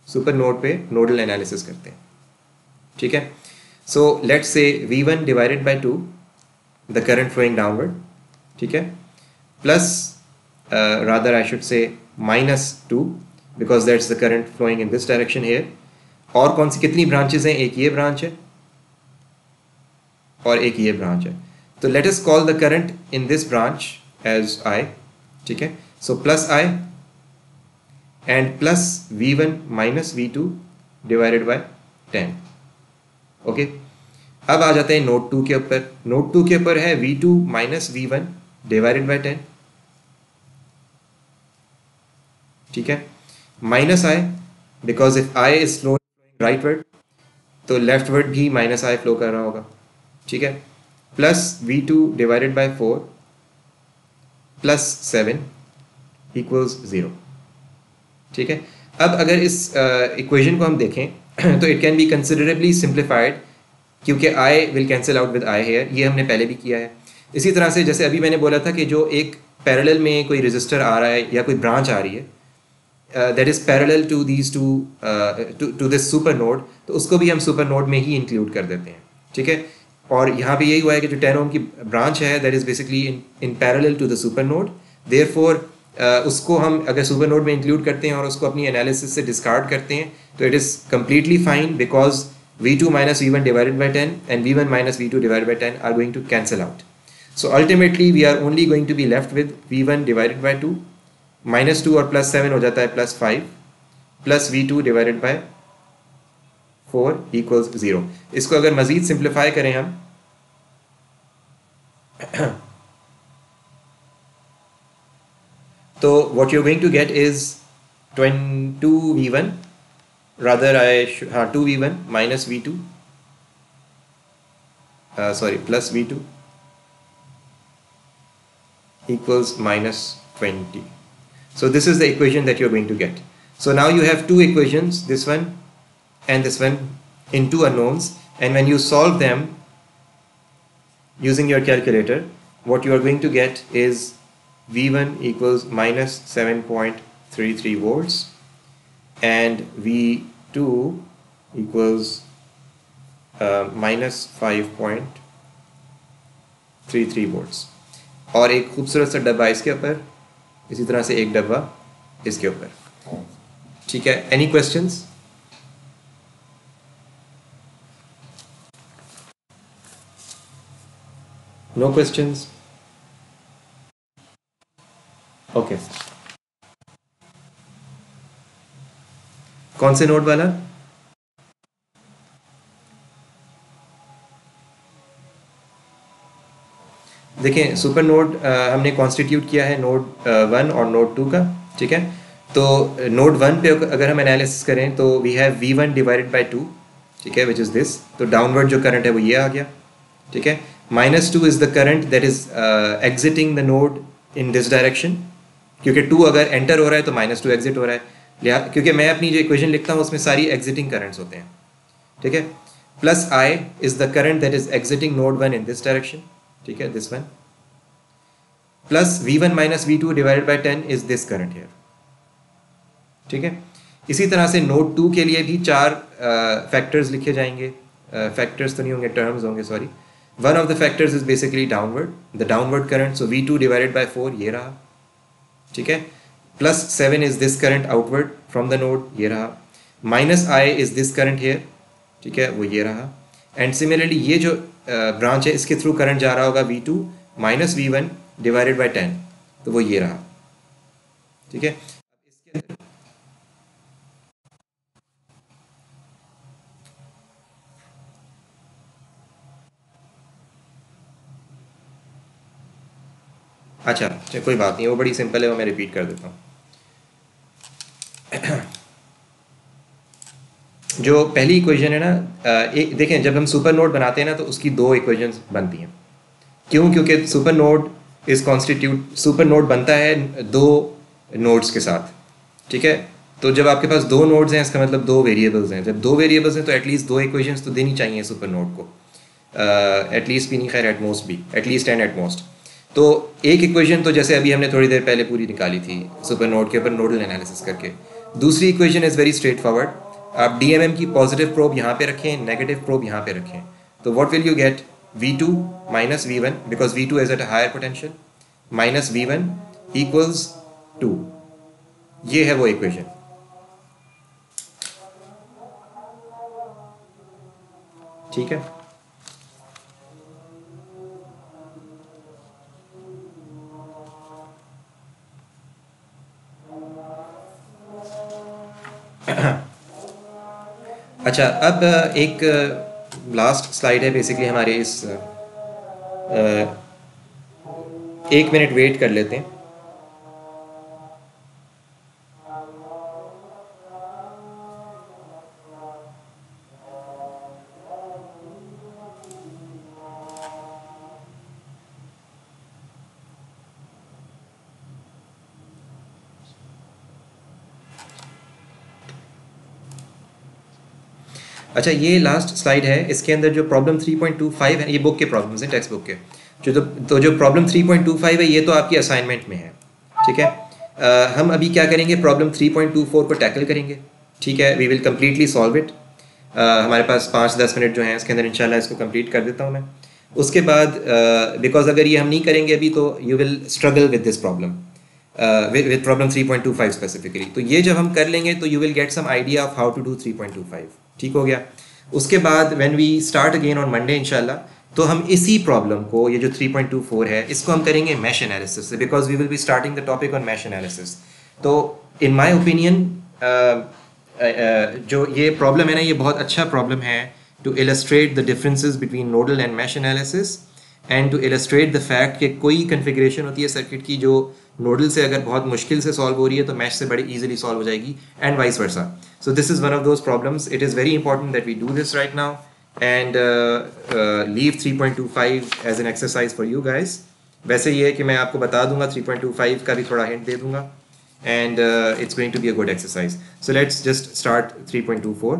सुपर नोड पे नोडल एनालिसिस करते हैं। ठीक है? So let's say V one divided by two the current flowing downward ठीक है? Plus rather I should say minus two because that's the current flowing in this direction here और कौन सी कितनी ब्रांचेज हैं? एक ये ब्रांच है। और एक ये ब्रांच है। तो let us call the current in this branch as I ठीक है? So plus I and plus V one minus V two divided by ten okay अब आ जाते हैं नोट टू के ऊपर. नोट टू के ऊपर है V two minus V one divided by ten ठीक है? Minus I because if I is flow rightward तो लेफ़्ट वर्ड भी माइनस आई फ्लो कर रहा होगा. ठीक है? Plus V two divided by four plus seven equals zero ठीक है? अब अगर इस इक्वेशन uh, को हम देखें *clears throat* तो it can be considerably simplified क्योंकि I will cancel out with I here ये हमने पहले भी किया है। इसी तरह से जैसे अभी मैंने बोला था कि जो एक पैरेलल में कोई रजिस्टर आ रहा है या कोई ब्रांच आ रही है that is parallel to these two two this super node तो उसको भी हम सुपर नोड में ही इंक्लूड कर देते हैं। ठीक है? और यहाँ पे यही हुआ है कि जो टेन ओम की ब्रांच है that is basically in into the super node therefore उसको हम अगर सुपर नोड में इंक्लूड करते हैं और उसको अपनी एनालिसिस से डिस्कार्ड करते हैं तो it is completely fine because V two minus V one divided by ten and V one minus V two divide by ten are going to cancel out so ultimately we are only going to be left with V one divided by two minus two और plus seven हो जाता है plus five plus V two divided by four equals zero इसको अगर मजीद simplify करें हम *coughs* तो what you're going to get is 22 v1 rather I should have 2v1 minus v2 uh, sorry plus v2 equals minus 20 so this is the equation that you're going to get. So now you have two equations this one and this one in two unknowns. And when you solve them using your calculator what you are going to get is v1 equals minus 7.33 volts and V2 equals uh, minus 5.33 volts और एक खूबसूरत सा डब्बा इसके ऊपर इसी तरह से एक डब्बा इसके ऊपर ठीक है any questions no questions okay कौन से नोट वाला? देखें सुपर नोड हमने कॉन्स्टिट्यूट किया है नोड वन और नोड टू का, ठीक है? तो नोड वन पे अगर हम एनालिसिस करें तो we have V one divided by two ठीक है विच इज़ दिस तो डाउनवर्ड जो करंट है वो ये आ गया, ठीक है? Minus two is the current that is exiting the node in this direction क्योंकि टू अगर एंटर हो रहा है तो माइनस टू एग्जिट हो रहा है। लिया क्योंकि मैं अपनी जो इक्वेशन लिखता हूँ उसमें सारी एग्जिटिंग करंट्स होते हैं। ठीक है? Plus I is the current that is exiting node one in this direction ठीक है? This one plus V one minus V two divided by ten is this current here ठीक है? इसी तरह से नोड टू के लिए भी चार फैक्टर्स uh, लिखे जाएँगे। फैक्टर्स uh, तो नहीं होंगे टर्म्स होंगे sorry one of the factors is basically downward the downward current so V two divided by four ये रहा। ठीक है? Plus 7 is this current outward from the node ये रहा। Minus I is this current here ठीक है? वो ये रहा। एंड सिमिलरली ये जो ब्रांच uh, है इसके थ्रू करंट जा रहा होगा V two minus V one divided by ten तो वो ये रहा। ठीक है? अच्छा अच्छा कोई बात नहीं, वो बड़ी सिंपल है, वो मैं रिपीट कर देता हूँ। *clears throat* जो पहली इक्वेशन है ना एक देखें, जब हम सुपर नोड बनाते हैं ना तो उसकी दो इक्वेशन बनती हैं। क्यों? क्योंकि super node is constitute super node बनता है दो नोड्स के साथ, ठीक है? तो जब आपके पास दो नोड्स हैं, इसका मतलब दो वेरिएबल्स हैं। जब दो वेरिएबल्स हैं तो एटलीस्ट दो इक्वेशंस तो देनी चाहिए सुपर नोड को। एटलीस्ट भी नहीं, खैर एटमोस्ट भी एटलीस्ट एंड एटमोस्ट तो एक इक्वेशन तो जैसे अभी हमने थोड़ी देर पहले पूरी निकाली थी सुपर नोड के ऊपर नोडल एनालिसिस करके। दूसरी equation is very straightforward आप डी की पॉजिटिव प्रोब यहाँ पे रखें नेगेटिव प्रोब यहाँ पे रखें। तो what will you get V two minus V one because V two is at higher potential minus V one equals two ये है वो इक्वेशन ठीक है? *coughs* अच्छा अब एक लास्ट स्लाइड है बेसिकली हमारे इस एक मिनट वेट कर लेते हैं। अच्छा ये लास्ट स्लाइड है इसके अंदर जो प्रॉब्लम 3.25 है ये बुक के प्रॉब्लम्स हैं टेक्स्ट बुक के। जो तो, तो जो प्रॉब्लम 3.25 है ये तो आपकी असाइनमेंट में है ठीक है? uh, हम अभी क्या करेंगे? प्रॉब्लम 3.24 को टैकल करेंगे ठीक है? We will completely solve it हमारे पास पाँच दस मिनट जो हैं इसके अंदर इंशाल्लाह इसको कंप्लीट कर देता हूँ मैं। उसके बाद बिकॉज़ अगर ये हम नहीं करेंगे अभी तो you will struggle with this problem with problem 3.25 specifically तो ये जब हम कर लेंगे तो you will get some idea of how to do 3.25 ठीक हो गया। उसके बाद when we start again on Monday इंशाल्लाह तो हम इसी प्रॉब्लम को, ये जो 3.24 है, इसको हम करेंगे मैश एनालिसिस से because we will be starting the topic on mesh analysis तो इन माय ओपिनियन जो ये प्रॉब्लम है ना, ये बहुत अच्छा प्रॉब्लम है to illustrate the differences between nodal and mesh analysis and to illustrate the fact कि कोई कन्फिग्रेशन होती है सर्किट की जो नोडल से अगर बहुत मुश्किल से सॉल्व हो रही है तो मैश से बड़ी इजीली सॉल्व हो जाएगी and vice versa so this is one of those problems it is very important that we do this right now and leave 3.25 as an exercise for you guys वैसे ये है कि मैं आपको बता दूँगा 3.25 का भी थोड़ा हिंट दे दूँगा and it's going to be a good exercise so let's just start 3.24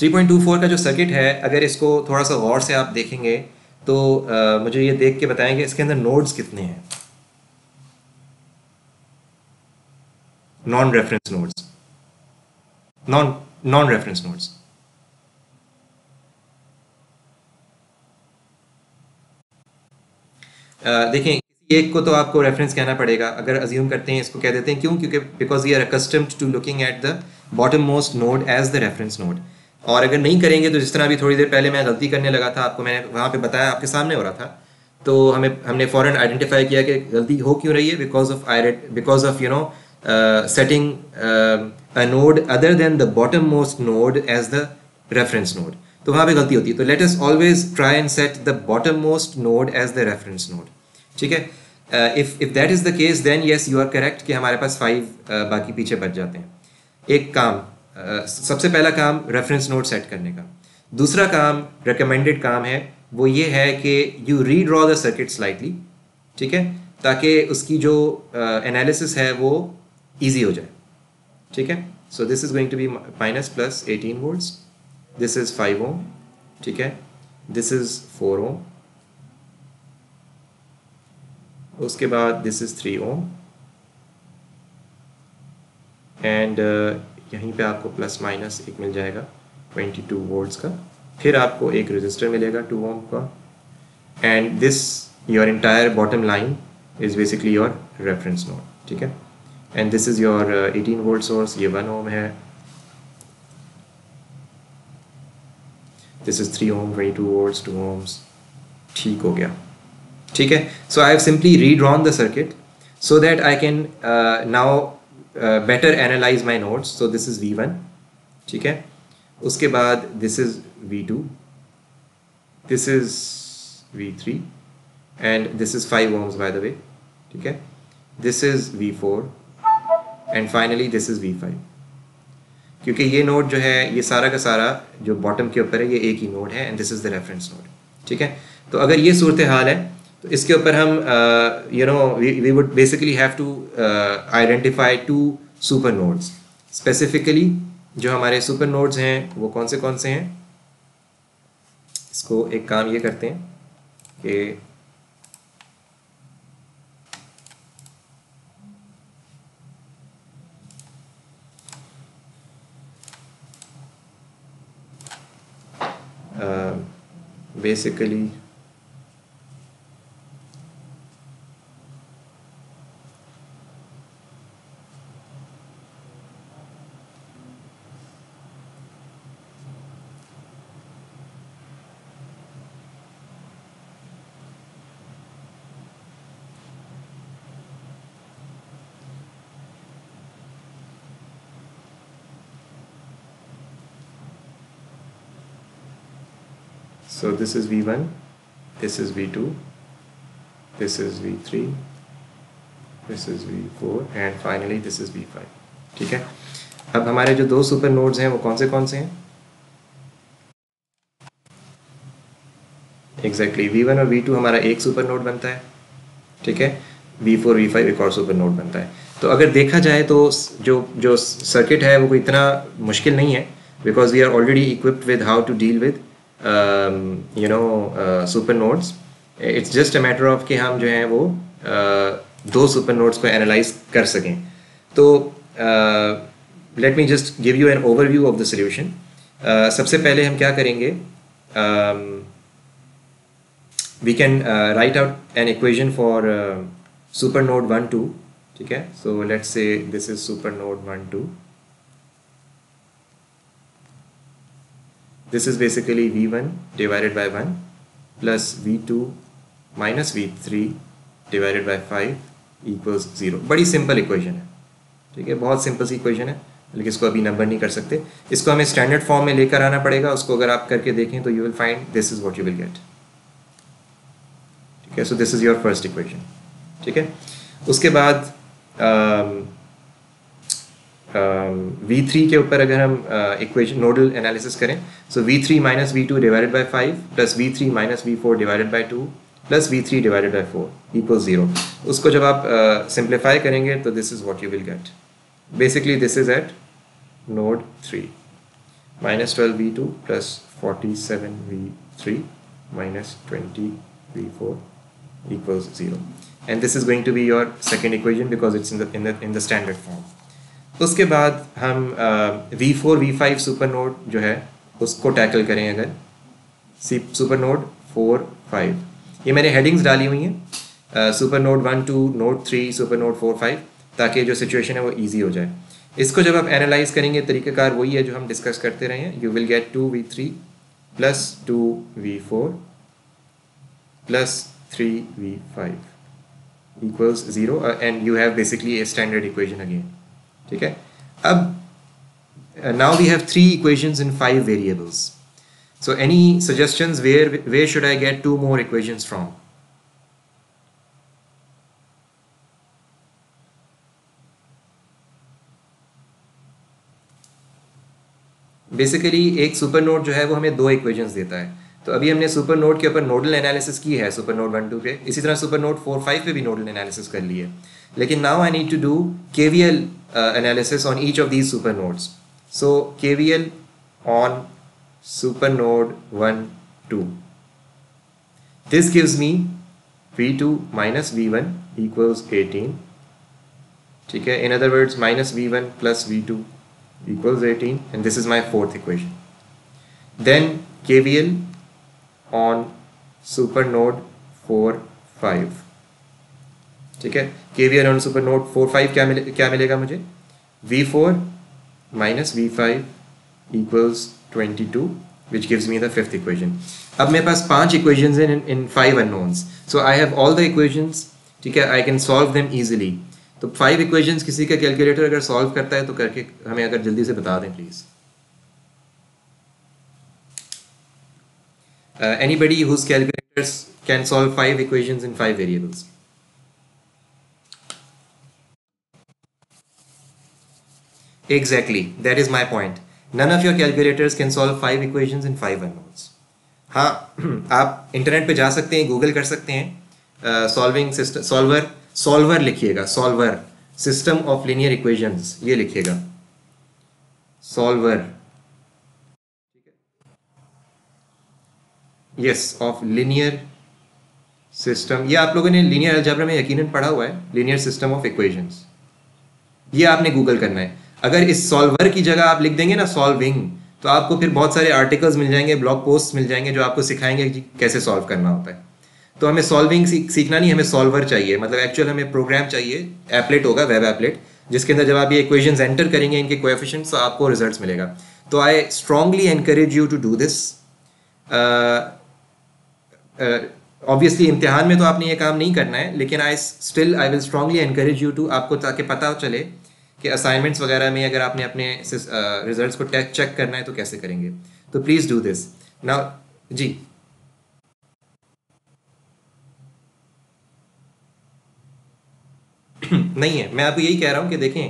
3.24 का जो सर्किट है, अगर इसको थोड़ा सा गौर से आप देखेंगे तो आ, मुझे ये देख के बताएँगे इसके अंदर नोड्स कितने हैं। Non reference nodes non non reference nodes देखें एक को तो आपको रेफरेंस कहना पड़ेगा। अगर अज्यूम करते हैं इसको कह देते हैं। क्यों? क्योंकि because we are accustomed to looking at the bottom most node as the reference node और अगर नहीं करेंगे तो जिस तरह अभी थोड़ी देर पहले मैं गलती करने लगा था आपको मैंने वहाँ पे बताया आपके सामने हो रहा था। तो हमें हमने फ़ौरन आइडेंटिफाई किया कि गलती हो क्यों रही है because of I because of you know setting a node other than the bottom most node as the reference node तो वहाँ पे गलती होती है। तो let us always try and set the bottom most node as the reference node ठीक है? If if that is the case then yes you are correct कि हमारे पास फाइव uh, बाकी पीछे बच जाते हैं। एक काम सबसे पहला काम रेफरेंस नोट सेट करने का। दूसरा काम रिकमेंडेड काम है, वो ये है कि you redraw the circuit slightly ठीक है? ताकि उसकी जो एनालिसिस है वो ईजी हो जाए, ठीक है? So this is going to be minus plus eighteen volts this is five ohm ठीक है? दिस इज़ फोर ओम उसके बाद this is three ohm and यहीं पे आपको प्लस माइनस एक मिल जाएगा 22 वोल्ट्स का। फिर आपको एक रजिस्टर मिलेगा 2 ओम का। And this your entire bottom line is basically your reference node ठीक है? And this is your 18 volt source ये 1 ओम है। This is 3 ohm 22 volts 2 ohms ठीक हो गया। ठीक है? So I have simply redrawn the circuit so that I can uh, now better analyze my nodes so this is V one ठीक है? उसके बाद this is V two this is V three and this is five ohms by the way ठीक है? This is V four and finally this is V five क्योंकि ये node जो है, ये सारा का सारा जो बॉटम के ऊपर है, ये एक ही नोट है and this is the reference node ठीक है? तो अगर ये सूरत हाल है तो इसके ऊपर हम you know we would basically have to identify two super nodes specifically जो हमारे सुपर नोड्स हैं वो कौन से कौन से हैं? इसको एक काम ये करते हैं कि basically uh, So this is V1, this is V2, this is V3, this is V4 and finally this is V5. ठीक है? अब हमारे जो दो सुपर नोड्स हैं वो कौन से कौन से हैं? एग्जैक्टली exactly, V1 और V2 हमारा एक सुपर नोड बनता है। ठीक है? V4 V5 एक और सुपर नोड बनता है। तो अगर देखा जाए तो जो जो सर्किट है वो कोई इतना मुश्किल नहीं है because we are already equipped with how to deal with you know super nodes it's just a matter of कि हम जो हैं वो uh, दो सुपर नोड्स को एनालाइज कर सकें। तो let me just give you an overview of the solution सबसे पहले हम क्या करेंगे? We can write out an equation for super node one two ठीक है? So let's say this is super node one two this is basically v1 divided by 1 plus v2 minus v3 divided by 5 equals 0 बड़ी simple equation है। ठीक है? बहुत simple सी equation है। लेकिन इसको अभी नंबर नहीं कर सकते। इसको हमें स्टैंडर्ड फॉर्म में लेकर आना पड़ेगा। उसको अगर आप करके देखें तो you will find this is what you will get ठीक है? So this is your first equation ठीक है? उसके बाद वी um, थ्री के ऊपर अगर हम इक्वेशन नोडल एनालिसिस करें so V three minus V two divided by five plus V three minus V four divided by two plus V three divided by four equal zero उसको जब आप simplify uh, करेंगे तो this is what you will get basically this is at node three minus twelve V two plus forty seven V three minus twenty V four equals zero. And this is going to be your second equation because it's in the in the in the standard form. उसके बाद हम V four V five super node जो है, उसको tackle करें अगर। See super node four five ये मैंने हेडिंग्स डाली हुई हैं। Super node one two node three super node four five ताकि जो सिचुएशन है वो ईजी हो जाए। इसको जब आप एनालाइज करेंगे, तरीक़ाकार वही है जो हम डिस्कस करते रहे हैं। You will get two V three plus two V four plus three V five equals zero and you have basically a standard equation again ठीक है? अब now we have three equations in five variables so, any suggestions where where should i get two more equations from? Basically एक super node जो है, वो हमें दो इक्वेशंस देता है। तो अभी हमने सुपर नोड के ऊपर नोडल एनालिसिस की है सुपर नोड वन टू पे इसी तरह सुपर नोड फोर फाइव पे भी नोडल एनालिसिस कर ली है। लेकिन now I need to do K V L uh, analysis on each of these supernodes. So KVL on supernode 1, 2. This gives me V2 minus V1 equals 18. Okay, in other words, minus V1 plus V2 equals 18 and this is my fourth equation. Then KVL on supernode 4, 5. ठीक है? K V on super node four five क्या मिले क्या मिलेगा मुझे? V four minus V five equals twenty two which gives me the fifth equation अब मेरे पास पाँच equation in in five unknowns so I have all the equations ठीक है? I can solve them easily तो फाइव इक्वेशंस किसी का calculator अगर सॉल्व करता है तो करके हमें अगर जल्दी से बता दें please Uh, anybody whose calculators can solve five equations in five variables. Exactly, that is my point. None of your calculators can solve five equations in five unknowns. हाँ *clears throat* आप इंटरनेट पे जा सकते हैं गूगल कर सकते हैं। सॉल्विंग सिस्टम सॉल्वर सॉल्वर लिखिएगा solver system of linear equations ये लिखिएगा। Solver yes of linear system ये आप लोगों ने लीनियर अलजबरा में यकीनन पढ़ा हुआ है लीनियर सिस्टम ऑफ़ इक्वेशंस ये आपने गूगल करना है। अगर इस सॉल्वर की जगह आप लिख देंगे ना सॉल्विंग तो आपको फिर बहुत सारे आर्टिकल्स मिल जाएँगे ब्लॉग पोस्ट मिल जाएँगे जो आपको सिखाएँगे कि कैसे सॉल्व करना होता है। तो हमें सॉल्विंग सीखना नहीं, हमें सॉल्वर चाहिए। मतलब एक्चुअल हमें प्रोग्राम चाहिए एपलेट होगा वेब एपलेट जिसके अंदर जब आप ये इक्वेशन एंटर करेंगे, इनके कोएफिशिएंट तो आपको रिज़ल्ट मिलेगा। तो I strongly encourage you to do this obviously इम्तिहान में तो आपने ये काम नहीं करना है, लेकिन I still I will strongly encourage you to आपको ताकि पता चले कि असाइनमेंट्स वगैरह में अगर आपने अपने रिजल्ट्स को चेक करना है तो कैसे करेंगे? तो please do this now ji. *clears throat* नहीं है. मैं आपको यही कह रहा हूँ कि देखें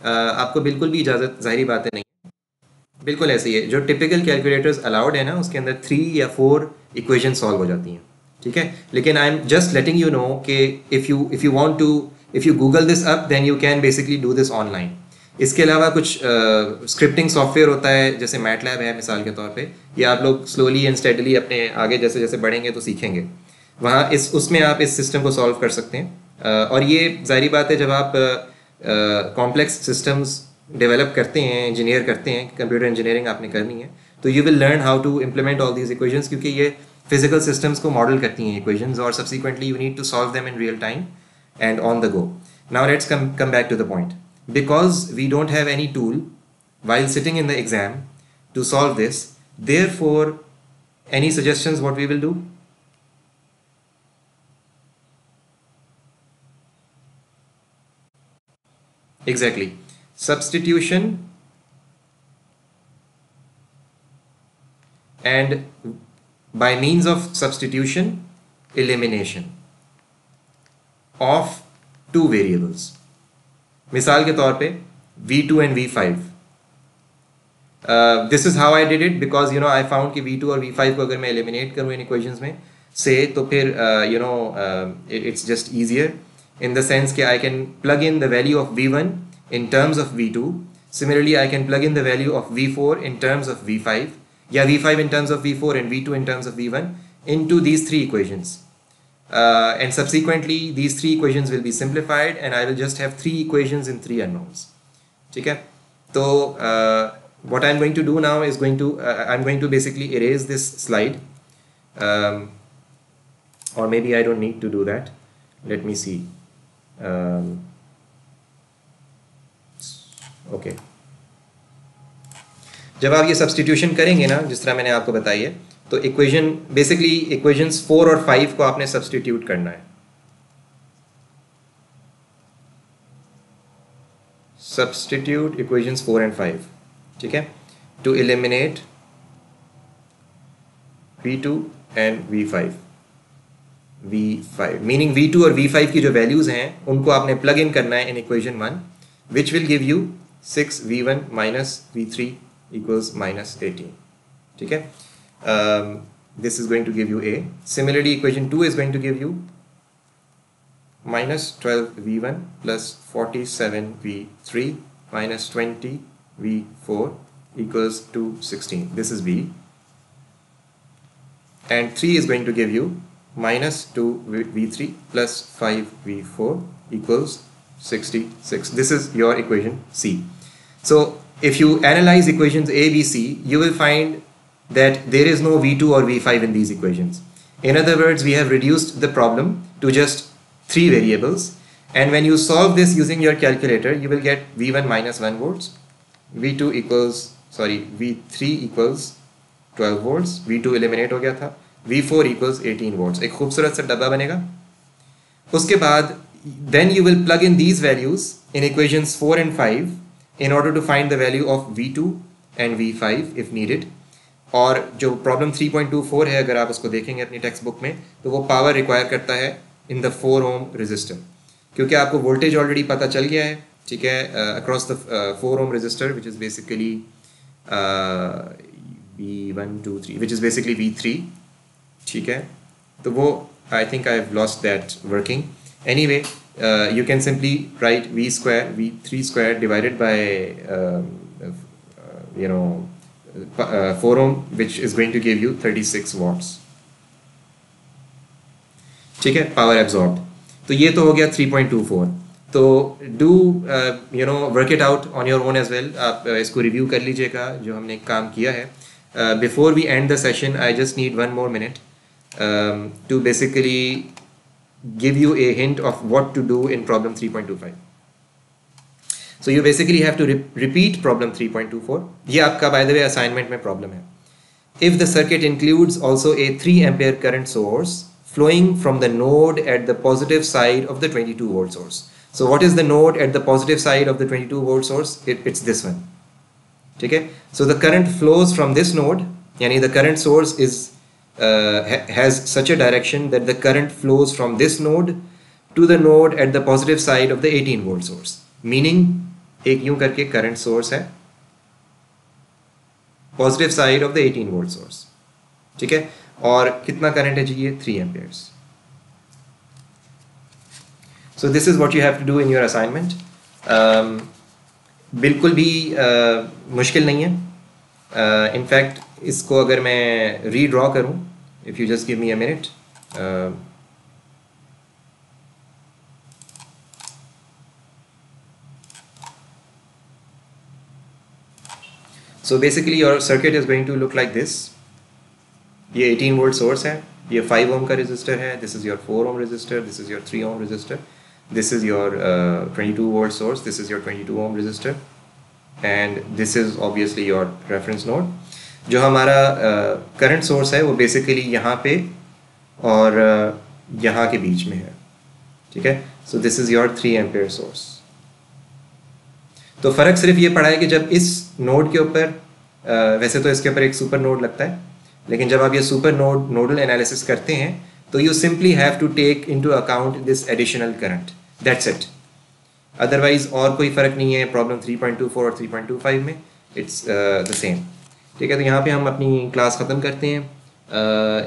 आपको बिल्कुल भी इजाज़त, ज़ाहरी बातें नहीं बिल्कुल ऐसे ही है. जो टिपिकल कैलकुलेटर्स अलाउड है ना, उसके अंदर थ्री या फोर इक्वेशन सॉल्व हो जाती हैं. ठीक है? लेकिन I am just letting you know कि if you if you want to if you Google this up then you can basically do this online इसके अलावा कुछ स्क्रिप्टिंग uh, सॉफ्टवेयर होता है जैसे मैट लैब है मिसाल के तौर पे या आप लोग स्लोली एंड स्टेडली अपने आगे जैसे जैसे बढ़ेंगे तो सीखेंगे। वहाँ इस उसमें आप इस सिस्टम को सॉल्व कर सकते हैं। uh, और ये जाहरी बात है जब आप कॉम्प्लेक्स सिस्टम्स डेवलप करते हैं इंजीनियर करते हैं कंप्यूटर इंजीनियरिंग आपने करनी है तो you will learn how to implement all these equations क्योंकि ये फ़िज़िकल सिस्टम्स को मॉडल करती हैं इक्वेशंस और subsequently you need to solve them in real time and on the go. Now let's come, come back to the point. Because we don't have any tool while sitting in the exam to solve this, therefore, any suggestions what we will do? Exactly. Substitution and by means of substitution, elimination. Of two variables मिसाल के तौर पे v2 two and V five this is how I did it because you know I found कि v2 और v5 को अगर मैं eliminate करूँ इन इक्वेशन में, से तो फिर you know it's just easier in the sense कि I can plug in the value of v1 one in terms of v2 similarly I can plug in the value of v4 in terms of v5 या v5 in terms of v4 and v2 in terms of v1 into these three equations Uh, and subsequently, these three equations will be simplified and I will just have three equations in three unknowns. Okay? So, uh, what I'm going to do now is going to, uh, I'm going to basically erase this slide. Um, or maybe I don't need to do that. Let me see. um, जब आप ये substitution करेंगे ना जिस तरह मैंने आपको बताई है तो इक्वेशन बेसिकली इक्वेशंस फोर और फाइव को आपने सब्सटीट्यूट करना है। Substitute equations four and five ठीक है? To eliminate V two and V five v5 meaning v2 और v5 की जो वैल्यूज़ हैं, उनको आपने प्लग इन करना है in equation one which will give you six V one minus V three equals minus eighteen ठीक है? Um, this is going to give you a. Similarly equation 2 is going to give you minus 12 v1 plus 47 v3 minus 20 v4 equals to 16 this is b and 3 is going to give you minus 2 v3 plus 5 v4 equals 66 this is your equation c. So if you analyze equations a b c you will find that there is no v2 or v5 in these equations in other words we have reduced the problem to just three variables and when you solve this using your calculator you will get v1 minus 1 volts v2 equals sorry v3 equals 12 volts v2 eliminate हो गया था V four equals eighteen volts एक खूबसूरत सा डब्बा बनेगा उसके बाद then you will plug in these values in equations four and five in order to find the value of V2 and V5 if needed और जो प्रॉब्लम 3.24 है अगर आप उसको देखेंगे अपनी टेक्स्ट बुक में तो वो पावर रिक्वायर करता है in the four ohm resistor क्योंकि आपको वोल्टेज ऑलरेडी पता चल गया है ठीक है across the four ohm resistor which is basically V one two three which is basically V three ठीक है? तो वो I think I have lost that working anyway you can simply write V v3 square divided by um, uh, you know uh, 4 ohm which is going to give you 36 watts. ठीक है? Power absorb तो ये तो हो गया 3.24 तो do you know work it out on your own as well आप uh, इसको रिव्यू कर लीजिएगा जो हमने काम किया है. Before we end the session I just need one more minute to basically give you a hint of what to do in problem 3.25. So you basically have to re repeat problem 3.24. ये आपका by the way assignment में problem है. If the circuit includes also a 3 ampere current source flowing from the node at the positive side of the 22 volt source. So what is the node at the positive side of the 22 volt source? It, it's this one. Okay. So the current flows from this node, yani the current source is uh, ha has such a direction that the current flows from this node to the node at the positive side of the 18 volt source meaning एक यूँ करके current source है। Positive side of the 18 volt source ठीक है? और कितना current है चाहिए three 3 amperes so this is what you have to do in your assignment बिल्कुल भी uh, मुश्किल नहीं है। इनफैक्ट uh, इसको अगर मैं रीड्रॉ करूँ if you just give me a minute so basically your circuit is going to look like this ये 18 वोल्ट सोर्स है ये 5 ओम का रजिस्टर है this is your 4 ohm resistor this is your 3 ohm resistor is your uh, 22 volt source this is your 22 ohm resistor and this is obviously your reference node. जो हमारा current uh, source है वो basically यहाँ पे और uh, यहाँ के बीच में है। ठीक है? So this is your three ampere source तो फ़र्क सिर्फ़ ये पड़ा है कि जब इस नोड के ऊपर वैसे तो इसके ऊपर एक सुपर नोड लगता है, लेकिन जब आप ये सुपर नोड नोडल एनालिसिस करते हैं तो you simply have to take into account this additional current that's it otherwise और कोई फ़र्क नहीं है प्रॉब्लम 3.24 और 3.25 में इट्स द सेम ठीक है तो यहाँ पे हम अपनी क्लास ख़त्म करते हैं।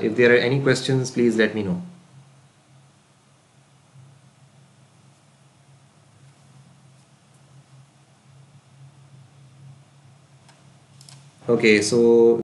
If there are any question please let me know okay so